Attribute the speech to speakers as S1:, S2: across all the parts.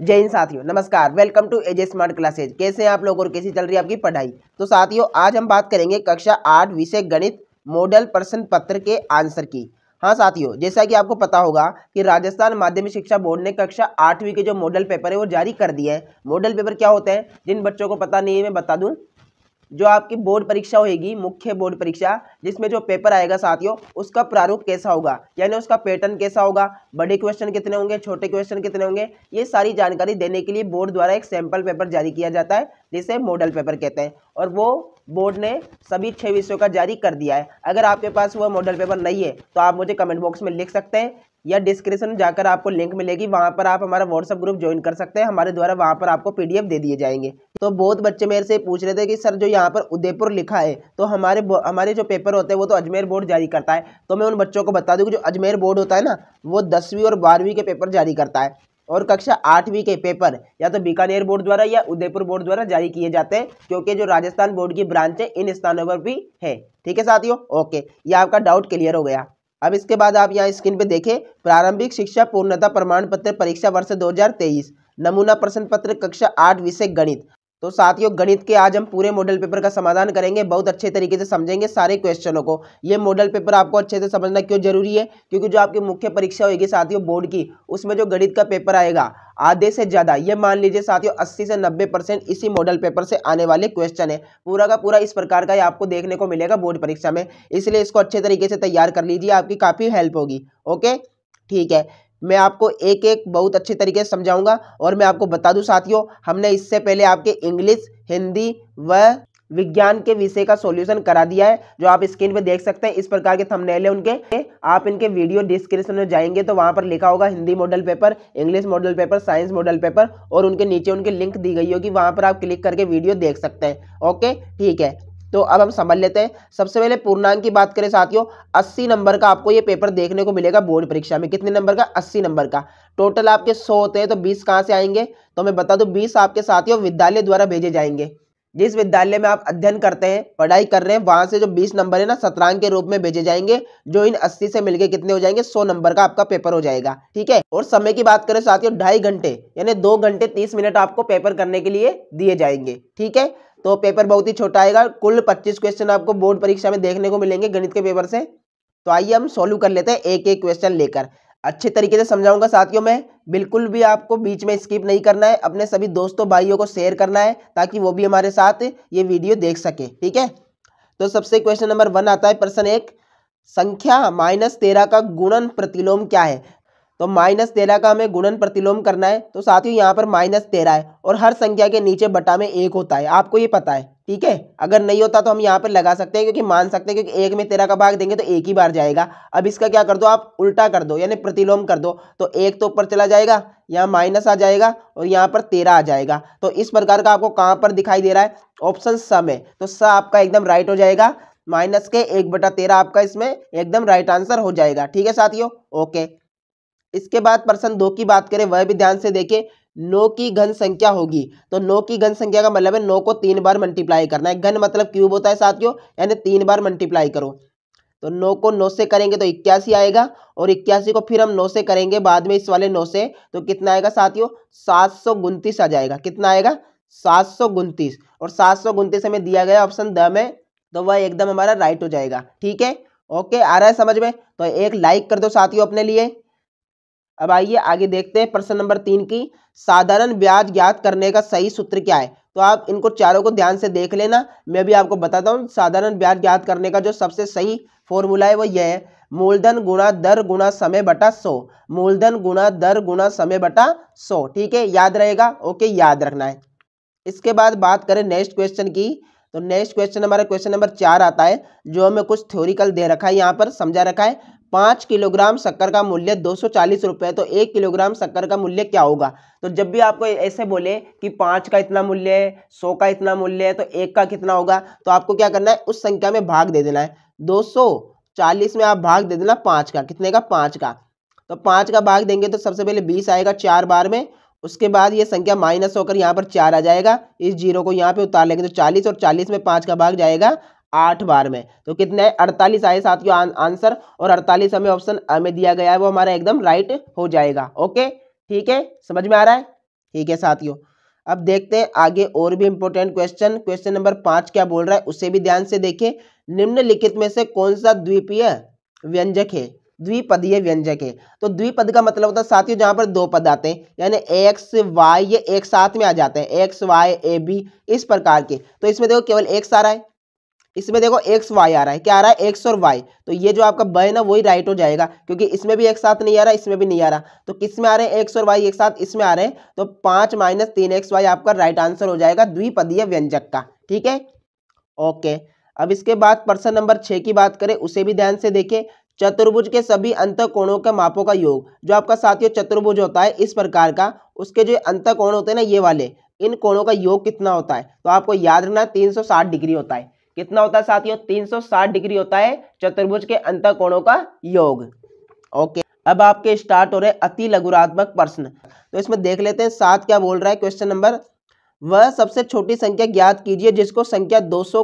S1: जय हिंद साथियों, नमस्कार। Welcome to AJ smart classes कैसे हैं आप लोग और कैसी चल रही है आपकी पढ़ाई? तो साथियों, आज हम बात करेंगे कक्षा आठ विषय गणित मॉडल प्रश्न पत्र के आंसर की। हाँ साथियों, जैसा कि आपको पता होगा कि राजस्थान माध्यमिक शिक्षा बोर्ड ने कक्षा आठवीं के जो मॉडल पेपर है वो जारी कर दिया है। मॉडल पेपर क्या होते हैं? जिन बच्चों को पता नहीं है, मैं बता दूँ। जो आपकी बोर्ड परीक्षा होगी मुख्य बोर्ड परीक्षा, जिसमें जो पेपर आएगा साथियों, उसका प्रारूप कैसा होगा? यानी उसका पैटर्न कैसा होगा? बड़े क्वेश्चन कितने होंगे, छोटे क्वेश्चन कितने होंगे? ये सारी जानकारी देने के लिए बोर्ड द्वारा एक सैंपल पेपर जारी किया जाता है, जिसे मॉडल पेपर कहते हैं। और वो बोर्ड ने सभी छः विषयों का जारी कर दिया है। अगर आपके पास वह मॉडल पेपर नहीं है तो आप मुझे कमेंट बॉक्स में लिख सकते हैं। या डिस्क्रिप्शन जाकर आपको लिंक मिलेगी, वहाँ पर आप हमारा व्हाट्सअप ग्रुप ज्वाइन कर सकते हैं। हमारे द्वारा वहाँ पर आपको पीडीएफ दे दिए जाएँगे। तो बहुत बच्चे मेरे से पूछ रहे थे कि, सर, जो यहाँ पर उदयपुर लिखा है तो हमारे हमारे जो पेपर होते हैं, वो तो अजमेर बोर्ड जारी करता है। तो मैं उन बच्चों को बता दूँ कि जो अजमेर बोर्ड होता है ना, वो दसवीं और बारहवीं के पेपर जारी करता है। और कक्षा आठवीं के पेपर या तो बीकानेर बोर्ड द्वारा या उदयपुर बोर्ड द्वारा जारी किए जाते हैं, क्योंकि जो राजस्थान बोर्ड की ब्रांच है, इन स्थानों पर भी है। ठीक है साथियों? ओके ये आपका डाउट क्लियर हो गया। अब इसके बाद आप यहाँ स्क्रीन पे देखें, प्रारंभिक शिक्षा पूर्णता प्रमाण पत्र परीक्षा वर्ष 2023 नमूना प्रश्न पत्र कक्षा आठ विषय गणित। तो साथियों, गणित के आज हम पूरे मॉडल पेपर का समाधान करेंगे, बहुत अच्छे तरीके से समझेंगे सारे क्वेश्चनों को। ये मॉडल पेपर आपको अच्छे से समझना क्यों ज़रूरी है? क्योंकि जो आपकी मुख्य परीक्षा होगी साथियों बोर्ड की, उसमें जो गणित का पेपर आएगा, आधे से ज़्यादा, ये मान लीजिए साथियों 80 से 90 परसेंट इसी मॉडल पेपर से आने वाले क्वेश्चन है। पूरा का पूरा इस प्रकार का आपको देखने को मिलेगा बोर्ड परीक्षा में। इसलिए इसको अच्छे तरीके से तैयार कर लीजिए, आपकी काफ़ी हेल्प होगी। ओके ठीक है। मैं आपको एक एक बहुत अच्छे तरीके से समझाऊँगा और मैं आपको बता दूँ साथियों, हमने इससे पहले आपके इंग्लिश हिंदी व विज्ञान के विषय का सॉल्यूशन करा दिया है, जो आप स्क्रीन पे देख सकते हैं। इस प्रकार के थंबनेल है उनके। आप इनके वीडियो डिस्क्रिप्शन में जाएँगे तो वहाँ पर लिखा होगा Hindi model paper English model paper science model paper और उनके नीचे उनके लिंक दी गई होगी। वहाँ पर आप क्लिक करके वीडियो देख सकते हैं। ओके ठीक है। तो अब हम समझ लेते हैं। सबसे पहले पूर्णांक की बात करें साथियों 80 नंबर का आपको ये पेपर देखने को मिलेगा बोर्ड परीक्षा में। कितने नंबर का? 80 नंबर का। टोटल आपके सौ होते हैं तो 20 कहाँ से आएँगे? तो मैं बता दूँ 20 आपके साथियों विद्यालय द्वारा भेजे जाएँगे। जिस विद्यालय में आप अध्ययन करते हैं, पढ़ाई कर रहे हैं, वहाँ से जो 20 नंबर है ना सतरांक के रूप में भेजे जाएँगे, जो इन 80 से मिलके कितने हो जाएँगे 100 नंबर का आपका पेपर हो जाएगा, ठीक है? और समय की बात करें साथियों, ढाई घंटे, यानी दो घंटे तीस मिनट आपको पेपर करने के लिए दिए जाएँगे, ठीक है? तो पेपर बहुत ही छोटा आएगा, कुल पच्चीस क्वेश्चन आपको बोर्ड परीक्षा में देखने को मिलेंगे, गणित के पेपर से। तो आइए हम सोल्व कर लेते हैं एक एक क्वेश्चन लेकर। अच्छे तरीके से समझाऊँगा साथियों में। बिल्कुल भी आपको बीच में स्किप नहीं करना है। अपने सभी दोस्तों, भाइयों को शेयर करना है ताकि वो भी हमारे साथ ये वीडियो देख सके, ठीक है? तो सबसे क्वेश्चन नंबर वन आता है प्रश्न एक, संख्या माइनस तेरह का गुणन प्रतिलोम क्या है? तो माइनस तेरह का हमें गुणन प्रतिलोम करना है। तो साथियों, यहाँ पर माइनस तेरह है और हर संख्या के नीचे बटा में एक होता है। आपको ये पता है। ठीक है? अगर नहीं होता तो हम यहाँ पर लगा सकते हैं क्योंकि मान सकते हैं क्योंकि एक में तेरह का भाग देंगे तो एक ही बार जाएगा। अब इसका क्या कर दो आप? उल्टा कर दो, यानी प्रतिलोम कर दो। तो एक तो ऊपर चला जाएगा, यहाँ माइनस आ जाएगा और यहाँ पर तेरह आ जाएगा। तो इस प्रकार का आपको कहाँ पर दिखाई दे रहा है? ऑप्शन स में तो स आपका एकदम राइट हो जाएगा, माइनस के एक बटा तेरह आपका इसमें एकदम राइट आंसर हो जाएगा। ठीक है साथियों? ओके इसके बाद प्रश्न दो की बात करें, वह भी ध्यान से देखें नौ की घन संख्या होगी। तो नौ की घन संख्या का मतलब है नौ को तीन बार मल्टीप्लाई करना है। घन मतलब क्यूब होता है साथियों, यानी तीन बार मल्टीप्लाई करो। तो नौ को नौ से करेंगे तो इक्यासी आएगा और इक्यासी को फिर हम नौ से करेंगे बाद में इस वाले नौ से तो कितना आएगा साथियों? सात सौ उनतीस आ जाएगा। कितना आएगा? सात सौ उनतीस। और सात सौ उनतीस हमें दिया गया ऑप्शन द में तो वह एकदम हमारा राइट हो जाएगा। ठीक है? ओके आ रहा है समझ में? तो एक लाइक कर दो साथियों अपने लिए। अब आइए आगे देखते हैं प्रश्न नंबर तीन की, साधारण ब्याज ज्ञात करने का सही सूत्र क्या है? तो आप इनको चारों को ध्यान से देख लेना, मैं भी आपको बताता हूँ, साधारण ब्याज ज्ञात करने का जो सबसे सही फॉर्मूला है वो यह है, मूलधन गुणा दर गुणा समय बटा सौ, मूलधन गुणा दर गुणा समय बटा सौ, ठीक है, याद रहेगा, ओके, याद रखना है। इसके बाद बात करें नेक्स्ट क्वेश्चन की तो नेक्स्ट क्वेश्चन हमारा क्वेश्चन नंबर चार आता है, जो हमें कुछ थ्योरिकल दे रखा है, यहाँ पर समझा रखा है पाँच किलोग्राम शक्कर का मूल्य दो सौ चालीस तो एक किलोग्राम शक्कर का मूल्य क्या होगा? तो जब भी आपको ऐसे बोले कि पाँच का इतना मूल्य है, सौ का इतना मूल्य है तो एक का कितना होगा? तो आपको क्या करना है? उस संख्या में भाग दे देना है। दो सौ चालीस में आप भाग दे देना पाँच का। कितने का? पाँच का। तो पाँच का भाग देंगे तो सबसे पहले बीस आएगा चार बार में। उसके बाद ये संख्या माइनस होकर यहाँ पर चार आ जाएगा। इस ज़ीरो को यहाँ पे उतार लेंगे तो चालीस और चालीस में पाँच का भाग जाएगा। आठ बार में। तो कितने? अड़तालीस आए साथियों आंसर और अड़तालीस हमें ऑप्शन में दिया गया है, वो हमारा एकदम राइट हो जाएगा। ओके ठीक है? समझ में आ रहा है? ठीक है साथियों। अब देखते हैं आगे और भी इंपॉर्टेंट क्वेश्चन क्वेश्चन नंबर पाँच क्या बोल रहा है? उसे भी ध्यान से देखें। निम्नलिखित में से कौन सा द्वीपीय व्यंजक है? द्विपदीय व्यंजक है। तो द्विपद का मतलब होता है साथियों, जहाँ पर दो पद आते हैं। यानी एक्स वाई ये एक साथ में आ जाते हैं। एक्स वाई ए बी इस प्रकार के। तो इसमें देखो केवल एक्स आ रहा है। इसमें देखो एक्स वाई आ रहा है। क्या आ रहा है? एक्स और वाई तो ये जो आपका ब ना, वही राइट हो जाएगा, क्योंकि इसमें भी एक साथ नहीं आ रहा, इसमें भी नहीं आ रहा। तो किसमें आ रहे हैं? एक्स और वाई एक साथ इसमें आ रहे हैं। तो पाँच माइनस तीन एक्स वाई आपका राइट आंसर हो जाएगा द्विपदीय व्यंजक का। ठीक है? ओके। अब इसके बाद प्रश्न नंबर छः की बात करें, उसे भी ध्यान से देखें। चतुर्भुज के सभी अंत कोणों के मापों का योग, जो आपका साथियों चतुर्भुज होता है इस प्रकार का, उसके जो अंत कोण होते हैं ना, ये वाले, इन कोणों का योग कितना होता है? तो आपको याद रखना, तीन सौ साठ डिग्री होता है। कितना होता है साथियों? 360 डिग्री होता है चतुर्भुज के अंत कोणों का योग। ओके, अब आपके स्टार्ट हो रहे अति लघुरात्मक प्रश्न। तो इसमें देख लेते हैं, सात क्या बोल रहा है? क्वेश्चन नंबर, वह सबसे छोटी संख्या ज्ञात कीजिए जिसको संख्या 200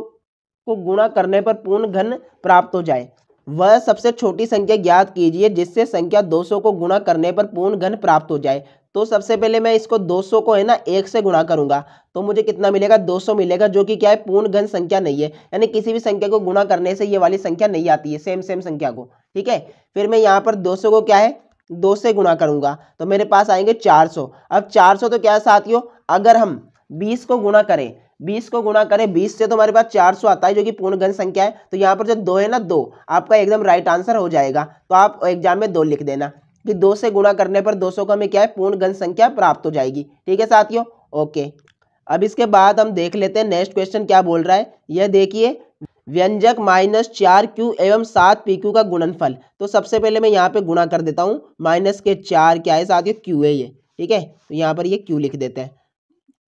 S1: को गुणा करने पर पूर्ण घन प्राप्त हो जाए। वह सबसे छोटी संख्या ज्ञात कीजिए जिससे संख्या 200 को गुणा करने पर पूर्ण घन प्राप्त हो जाए। तो सबसे पहले मैं इसको 200 को है ना, एक से गुणा करूँगा। तो मुझे कितना मिलेगा? 200 मिलेगा, जो कि क्या है, पूर्ण घन संख्या नहीं है। यानी किसी भी संख्या को गुणा करने से ये वाली संख्या नहीं आती है सेम सेम संख्या को। ठीक है? फिर मैं यहाँ पर 200 को क्या है? दो से गुणा करूँगा। तो मेरे पास आएँगे 400 अब 400 तो क्या है साथियों? अगर हम 20 को गुणा करें 20 को गुणा करें 20 से तो हमारे पास 400 आता है, जो कि पूर्ण घन संख्या है। तो यहाँ पर जो दो है ना, दो। आपका एकदम राइट आंसर हो जाएगा। तो आप एग्ज़ाम में दो लिख देना। कि दो से गुणा करने पर 200 का हमें क्या है? पूर्ण घन संख्या प्राप्त हो जाएगी। ठीक है साथियों? ओके। अब इसके बाद हम देख लेते हैं नेक्स्ट क्वेश्चन क्या बोल रहा है। यह देखिए, व्यंजक माइनस चार क्यू एवं सात पी क्यू का गुणनफल। तो सबसे पहले मैं यहाँ पे गुणा कर देता हूँ। माइनस के चार, क्या है साथियों? क्यू है ये। ठीक है? तो यहाँ पर ये क्यू लिख देते हैं।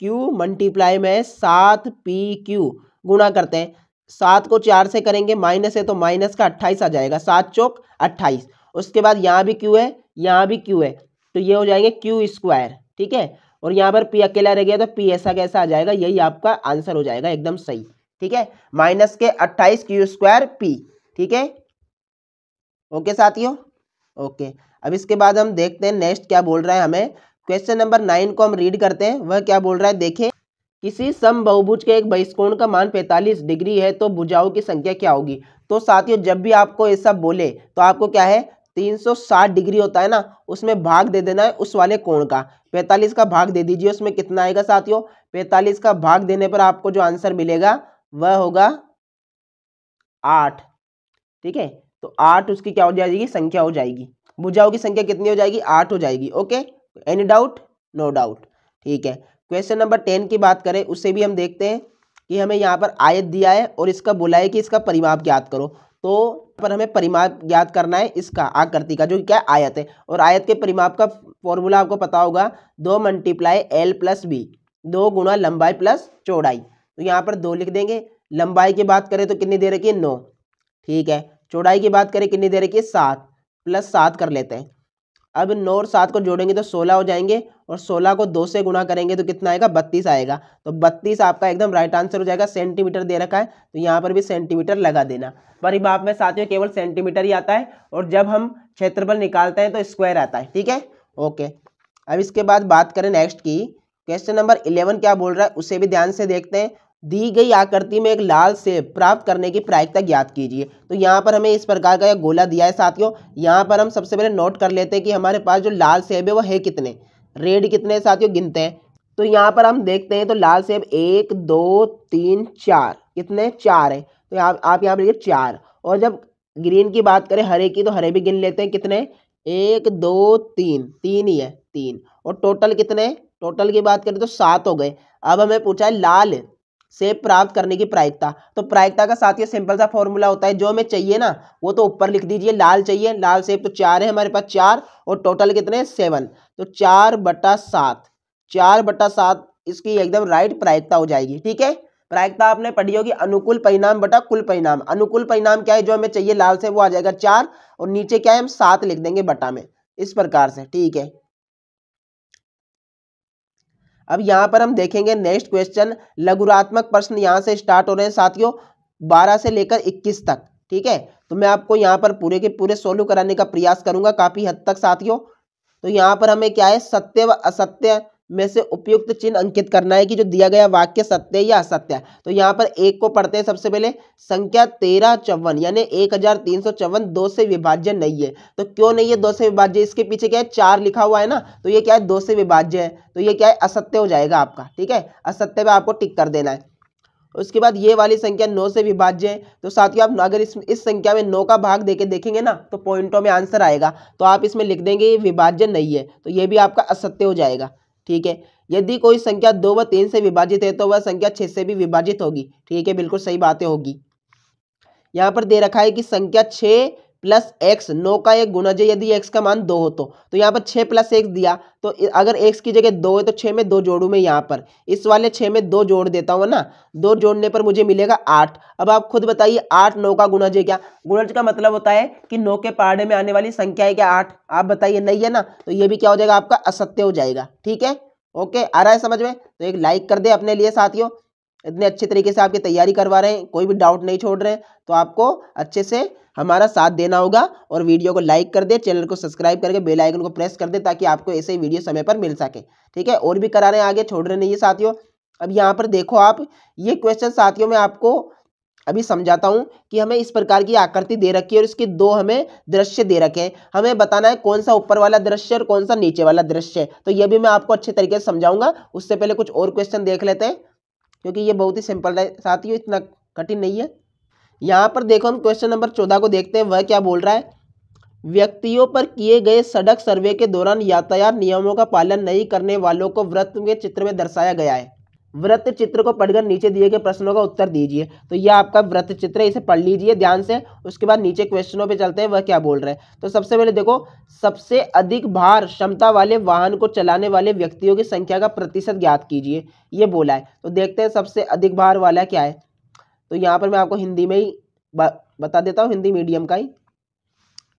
S1: क्यू मल्टीप्लाई में सात पी क्यू गुणा करते हैं। सात को चार से करेंगे माइनस है तो माइनस का अट्ठाईस आ जाएगा। सात चौक अट्ठाईस। उसके बाद यहाँ भी क्यू है। यहाँ भी क्यू है। तो ये हो जाएँगे क्यू स्क्वायर ठीक है? और यहाँ पर पी अकेला रह गया तो पी ऐसा कैसा आ जाएगा? यही आपका आंसर हो जाएगा एकदम सही, ठीक है? माइनस के अट्ठाईस क्यू स्क्वायर पी ठीक है? ओके साथियों? ओके अब इसके बाद हम देखते हैं नेक्स्ट क्या बोल रहा है हमें। क्वेश्चन नंबर नाइन को हम रीड करते हैं। वह क्या बोल रहा है? देखें, किसी सम बहुभुज के एक बहिष्कोण का मान 45 डिग्री है तो भुजाओं की संख्या क्या होगी? तो साथियों, जब भी आपको ऐसा बोले तो आपको क्या है? 360 डिग्री होता है ना, उसमें भाग दे देना है उस वाले कोण का। 45 का भाग दे दीजिए, उसमें कितना आएगा साथियों? 45 का भाग देने पर आपको जो आंसर मिलेगा, वह होगा आठ। ठीक है? तो आठ उसकी क्या हो जाएगी? संख्या हो जाएगी। भुजाओं की संख्या कितनी हो जाएगी? आठ हो जाएगी। Okay? Any doubt no doubt ठीक है? क्वेश्चन नंबर टेन की बात करें उससे भी हम देखते हैं कि हमें यहाँ पर आयत दिया है और इसका बोला है कि इसका परिमाप ज्ञात करो। तो पर हमें परिमाप ज्ञात करना है इसका आकृति का, जो क्या आयत है। और आयत के परिमाप का फॉर्मूला आपको पता होगा, दो मल्टीप्लाई एल प्लस बी दो गुना लंबाई प्लस चौड़ाई। तो यहाँ पर दो लिख देंगे। लंबाई की बात करें तो कितनी दे रखी है? नौ। ठीक है। चौड़ाई की बात करें, कितनी दे रखी है? सात। प्लस सात कर लेते हैं। अब नौ और सात को जोड़ेंगे तो सोलह हो जाएँगे। और सोलह को दो से गुना करेंगे तो कितना आएगा? बत्तीस आएगा। तो बत्तीस आपका एकदम राइट आंसर हो जाएगा। सेंटीमीटर दे रखा है तो यहाँ पर भी सेंटीमीटर लगा देना। परिमाप में साथियों, केवल सेंटीमीटर ही आता है और जब हम क्षेत्रफल निकालते हैं तो स्क्वायर आता है, ठीक है? ओके अब इसके बाद बात करें नेक्स्ट की। क्वेश्चन नंबर इलेवन क्या बोल रहा है? उसे भी ध्यान से देखते हैं। दी गई आकृति में एक लाल सेब प्राप्त करने की प्रायिकता ज्ञात कीजिए। तो यहाँ पर हमें इस प्रकार का एक गोला दिया है साथियों। यहाँ पर हम सबसे पहले नोट कर लेते हैं कि हमारे पास जो लाल सेब है, वो है कितने? रेड कितने साथियों गिनते हैं? तो यहाँ पर हम देखते हैं तो लाल सेब एक, दो, तीन, चार। कितने? चार है। तो आप आप यहाँ पर लिखिए चार। और जब ग्रीन की बात करें, हरे की तो हरे भी गिन लेते हैं। कितने? एक, दो, तीन। तीन ही है, तीन। और टोटल कितने? टोटल की बात करें तो सात हो गए। अब हमें पूछा है लाल। से प्राप्त करने की प्रायिकता। तो प्रायिकता का साथ ही सिंपल सा फॉर्मूला होता है, जो हमें चाहिए ना, वो तो ऊपर लिख दीजिए, लाल चाहिए, लाल सेब तो चार है हमारे पास चार, और टोटल कितने सेवन। तो चार बटा सात, चार बटा सात, इसकी एकदम राइट प्रायिकता हो जाएगी, ठीक है? प्रायिकता आपने पढ़ी होगी, अनुकूल परिणाम बटा कुल परिणाम। अनुकूल परिणाम क्या है? जो हमें चाहिए लाल से वो आ जाएगा चार, और नीचे क्या है? हम सात लिख देंगे बटा में, इस प्रकार से, ठीक है? अब यहाँ पर हम देखेंगे नेक्स्ट क्वेश्चन लघुरात्मक प्रश्न यहाँ से स्टार्ट हो रहे हैं साथियों, बारह से लेकर इक्कीस तक, ठीक है? तो मैं आपको यहाँ पर पूरे के पूरे सोल्व कराने का प्रयास करूँगा काफ़ी हद तक साथियों। तो यहाँ पर हमें क्या है? सत्य व असत्य में से उपयुक्त चिन्ह अंकित करना है कि जो दिया गया वाक्य सत्य या असत्य है। तो यहाँ पर एक को पढ़ते हैं सबसे पहले, संख्या तेरह चौवन, यानी एक हज़ार तीन सौ चौवन, दो से विभाज्य नहीं है। तो क्यों नहीं है दो से विभाज्य? इसके पीछे क्या है? चार लिखा हुआ है ना? तो ये क्या है? दो से विभाज्य है। तो ये क्या है? असत्य हो जाएगा आपका, ठीक है? असत्य में आपको टिक कर देना है। उसके बाद ये वाली संख्या नौ से विभाज्य है। तो साथियों, आप अगर इस इस संख्या में नौ का भाग देके देखेंगे ना तो पॉइंटों में आंसर आएगा। तो आप इसमें लिख देंगे ये विभाज्य नहीं है। तो ये भी आपका असत्य हो जाएगा। ठीक है? यदि कोई संख्या दो व तीन से विभाजित है तो वह संख्या छः से भी विभाजित होगी। ठीक है? बिल्कुल सही बातें होगी। यहाँ पर दे रखा है कि संख्या छः प्लस एक्स, नौ का एक गुणज यदि एक्स का मान दो हो तो। तो यहाँ पर छः प्लस एक्स दिया तो अगर एक्स की जगह दो है तो छः में दो जोड़ू मैं यहाँ पर। इस वाले छः में दो जोड़ देता हूँ ना? दो जोड़ने पर मुझे मिलेगा आठ। अब आप खुद बताइए, आठ नौ का गुणज है क्या? गुणज का मतलब होता है कि नौ के पहाड़े में आने वाली संख्या है क्या आठ? आप बताइए, नहीं है ना? तो ये भी क्या हो जाएगा, आपका असत्य हो जाएगा। ठीक है? ओके, आ रहा है समझ में? तो एक लाइक कर दे अपने लिए साथियों। इतने अच्छे तरीके से आपकी तैयारी करवा रहे हैं, कोई भी डाउट नहीं छोड़ रहे तो आपको अच्छे से हमारा साथ देना होगा और वीडियो को लाइक कर दे, चैनल को सब्सक्राइब करके बेल आइकन को प्रेस कर दे ताकि आपको ऐसे ही वीडियो समय पर मिल सके। ठीक है? और भी करा रहे हैं आगे छोड़ रहे नहीं है साथियों। अब यहाँ पर देखो आप, ये क्वेश्चन साथियों में आपको अभी समझाता हूँ कि हमें इस प्रकार की आकृति दे रखी है और इसके दो हमें दृश्य दे रखे हैं। हमें बताना है कौन सा ऊपर वाला दृश्य और कौन सा नीचे वाला दृश्य है। तो ये भी मैं आपको अच्छे तरीके से समझाऊँगा। उससे पहले कुछ और क्वेश्चन देख लेते हैं। क्योंकि ये बहुत ही सिंपल है। साथियों इतना कठिन नहीं है। यहाँ पर देखो हम क्वेश्चन नंबर चौदह को देखते हैं। वह क्या बोल रहा है? व्यक्तियों पर किए गए सड़क सर्वे के दौरान यातायात नियमों का पालन नहीं करने वालों को व्रत के चित्र में दर्शाया गया है। व्रत चित्र को पढ़कर नीचे दिए गए प्रश्नों का उत्तर दीजिए। तो यह आपका व्रत चित्र है, इसे पढ़ लीजिए ध्यान से। उसके बाद नीचे क्वेश्चनों पे चलते हैं, वह क्या बोल रहे हैं। तो सबसे पहले देखो, सबसे अधिक भार क्षमता वाले वाहन को चलाने वाले व्यक्तियों की संख्या का प्रतिशत ज्ञात कीजिए। ये बोला है। तो देखते हैं सबसे अधिक भार वाला क्या है। तो यहाँ पर मैं आपको हिंदी में ही बता देता हूँ, हिंदी मीडियम का ही।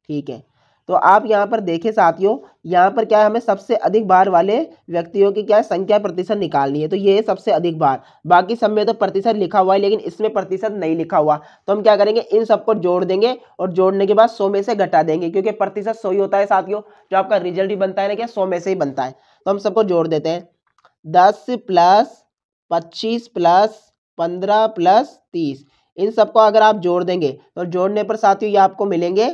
S1: ठीक है। तो आप यहाँ पर देखें साथियों, यहाँ पर क्या है, हमें सबसे अधिक बार वाले व्यक्तियों की क्या है, संख्या प्रतिशत निकालनी है। तो ये सबसे अधिक बार। बाकी सब में तो प्रतिशत लिखा हुआ है, लेकिन इसमें प्रतिशत नहीं लिखा हुआ। तो हम क्या करेंगे, इन सबको जोड़ देंगे और जोड़ने के बाद सौ में से घटा देंगे, क्योंकि प्रतिशत सौ ही होता है साथियों। जो आपका रिज़ल्ट ही बनता है ना, क्या सौ में से ही बनता है। तो हम सबको जोड़ देते हैं। दस प्लस पच्चीस प्लस पंद्रह प्लस तीस। इन सबको अगर आप जोड़ देंगे तो जोड़ने पर साथियों ये आपको मिलेंगे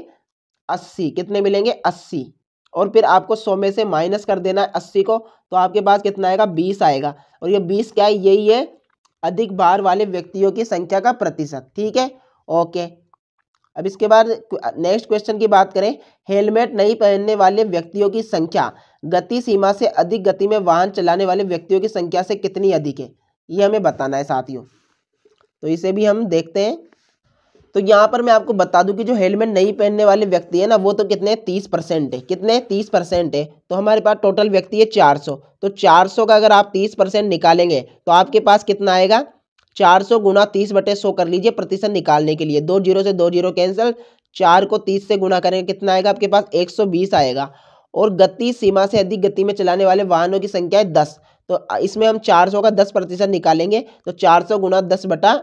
S1: अस्सी, कितने मिलेंगे? अस्सी। और फिर आपको सौ में से माइनस कर देना है अस्सी को तो आपके पास कितना आएगा? बीस आएगा। और ये बीस क्या है? यही है अधिक बार वाले व्यक्तियों की संख्या का प्रतिशत, ठीक है? ओके। अब इसके बाद नेक्स्ट क्वेश्चन की बात करें। हेलमेट नहीं पहनने वाले व्यक्तियों की संख्या, गति सीमा से अधिक गति में वाहन चलाने वाले व्यक्तियों की संख्या से कितनी अधिक है? ये हमें बताना है साथियों। तो इसे भी हम देखते हैं। तो यहाँ पर मैं आपको बता दूँ कि जो हेलमेट नहीं पहनने वाले व्यक्ति है ना, वो तो कितने तीस परसेंट है। कितने तीस परसेंट है। तो हमारे पास टोटल व्यक्ति है चार सौ। तो चार सौ का अगर आप तीस परसेंट निकालेंगे तो आपके पास कितना आएगा? चार सौ गुना तीस बटे सौ कर लीजिए प्रतिशत निकालने के लिए। दो ज़ीरो से दो ज़ीरो कैंसिल, चार को तीस से गुना करेंगे, कितना आएगा? आपके पास एक सौ बीस आएगा। और गति सीमा से अधिक गति में चलाने वाले वाहनों की संख्या है दस। तो इसमें हम चार सौ का दस प्रतिशत निकालेंगे तो चार सौ गुना दस बटा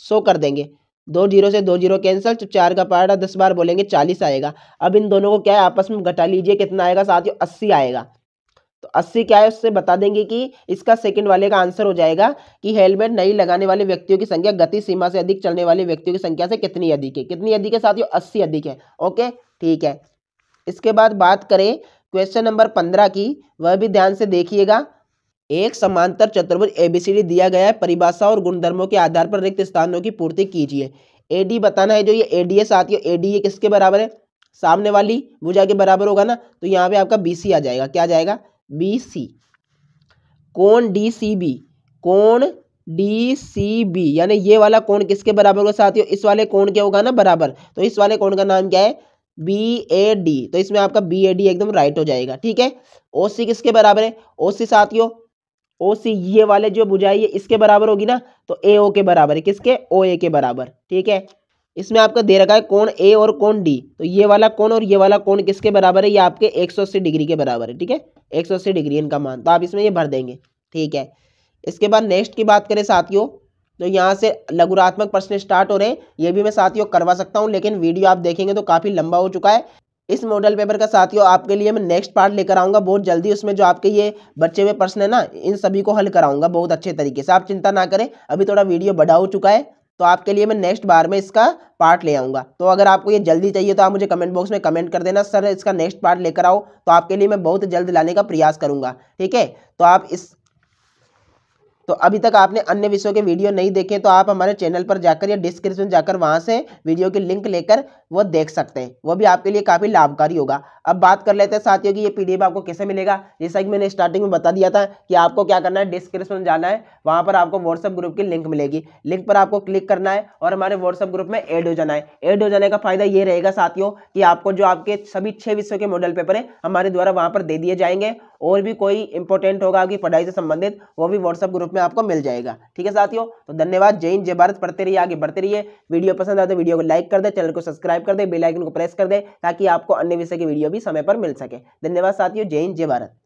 S1: सौ कर देंगे। दो ज़ीरो से दो ज़ीरो कैंसिल तो चार का पहाड़ा दस बार बोलेंगे, चालीस आएगा। अब इन दोनों को क्या है, आपस में घटा लीजिए, कितना आएगा साथियों अस्सी आएगा। तो अस्सी क्या है, उससे बता देंगे कि इसका सेकंड वाले का आंसर हो जाएगा कि हेलमेट नहीं लगाने वाले व्यक्तियों की संख्या गति सीमा से अधिक, चलने वाले व्यक्तियों की संख्या से कितनी अधिक है। कितनी अधिक है साथियों अस्सी अधिक है। ओके, ठीक है। इसके बाद बात करें क्वेश्चन नंबर पंद्रह की, वह भी ध्यान से देखिएगा। एक समांतर चतुर्भुज एबीसीडी दिया गया है। परिभाषा और गुणधर्मों के आधार पर रिक्त स्थानों की पूर्ति कीजिए। एडी बताना है जो ये एडीएस आती है एडी ये किसके बराबर है? सामने वाली भुजा के बराबर होगा ना? तो यहाँ पे आपका बीसी आ जाएगा। क्या जाएगा? बीसी कौन डी सी बी कौन डी सी बी यानी ये वाला कौन किसके बराबर होगा साथियों? इस वाले कौन क्या होगा ना? बराबर। तो इस वाले कौन का नाम क्या है? बी ए डी तो इसमें आपका बी ए डी एकदम राइट हो जाएगा। ठीक है? ओ सी किसके बराबर है? ओ सी साथियों ओ सी, ये वाले जो बुझाई है, इसके बराबर होगी ना? तो ए ओ के बराबर है। किसके? ओ ए के बराबर। ठीक है? इसमें आपका दे रखा है कौन ए और कौन डी तो ये वाला कौन और ये वाला कौन किसके बराबर है? ये आपके एक सौ अस्सी डिग्री के बराबर है। ठीक है? एक सौ अस्सी डिग्री इनका मान। तो आप इसमें ये भर देंगे। ठीक है? इसके बाद नेक्स्ट की बात करें साथियों तो यहाँ से लघुरात्मक प्रश्न स्टार्ट हो रहे हैं। ये भी मैं साथियों करवा सकता हूँ, लेकिन वीडियो आप देखेंगे तो काफ़ी लंबा हो चुका है। इस मॉडल पेपर का साथियों, आपके लिए मैं नेक्स्ट पार्ट लेकर आऊँगा बहुत जल्दी। उसमें जो आपके ये बच्चे हुए प्रश्न है ना, इन सभी को हल कराऊँगा बहुत अच्छे तरीके से। आप चिंता ना करें, अभी थोड़ा वीडियो बड़ा हो चुका है तो आपके लिए मैं नेक्स्ट बार में इसका पार्ट ले आऊँगा। तो अगर आपको ये जल्दी चाहिए तो आप मुझे कमेंट बॉक्स में कमेंट कर देना। सर, इसका नेक्स्ट पार्ट लेकर आओ तो आपके लिए मैं बहुत जल्द लाने का प्रयास करूँगा। ठीक है? तो आप इस तो अभी तक आपने अन्य विषयों के वीडियो नहीं देखे तो आप हमारे चैनल पर जाकर या डिस्क्रिप्शन जाकर वहाँ से वीडियो की लिंक लेकर वो देख सकते हैं। वो भी आपके लिए काफ़ी लाभकारी होगा। अब बात कर लेते हैं साथियों की, ये पीडीएफ आपको कैसे मिलेगा? जैसा कि मैंने स्टार्टिंग में बता दिया था कि आपको क्या करना है डिस्क्रिप्शन में जाना है, वहाँ पर आपको व्हाट्सअप ग्रुप की लिंक मिलेगी। लिंक पर आपको क्लिक करना है और हमारे व्हाट्सअप ग्रुप में एड हो जाना है। एड हो जाने का फ़ायदा ये रहेगा साथियों कि आपको जो आपके सभी छः विषयों के मॉडल पेपर है, हमारे द्वारा वहाँ पर दे दिए जाएँगे। और भी कोई इंपॉर्टेंट होगा आपकी पढ़ाई से संबंधित, वो भी व्हाट्सअप ग्रुप में आपको मिल जाएगा। ठीक है साथियों? तो धन्यवाद। जय हिंद, जय भारत। पढ़ते रहिए, आगे बढ़ते रहिए। वीडियो पसंद आए तो वीडियो को लाइक कर दे, चैनल को सब्सक्राइब कर दे बेलाइकन को प्रेस कर दे, ताकि आपको अन्य विषय की वीडियो भी समय पर मिल सके। धन्यवाद साथियों, जय हिंद, जय भारत।